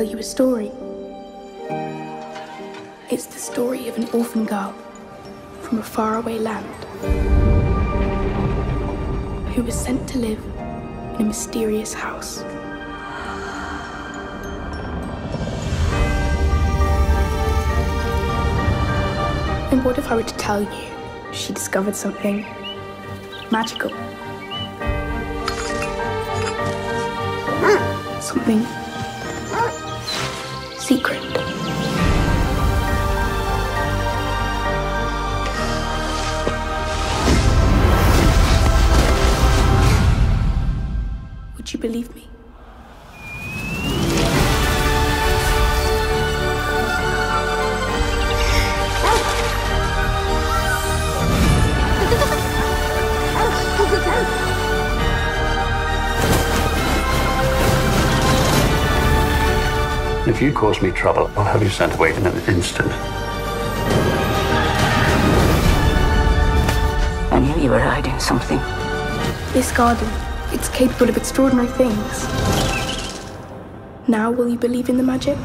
tell you a story. It's the story of an orphan girl from a faraway land who was sent to live in a mysterious house. And what if I were to tell you she discovered something magical? Hmm, something secret. Would you believe me? If you cause me trouble, I'll have you sent away in an instant. I knew you were hiding something. This garden, it's capable of extraordinary things. Now will you believe in the magic?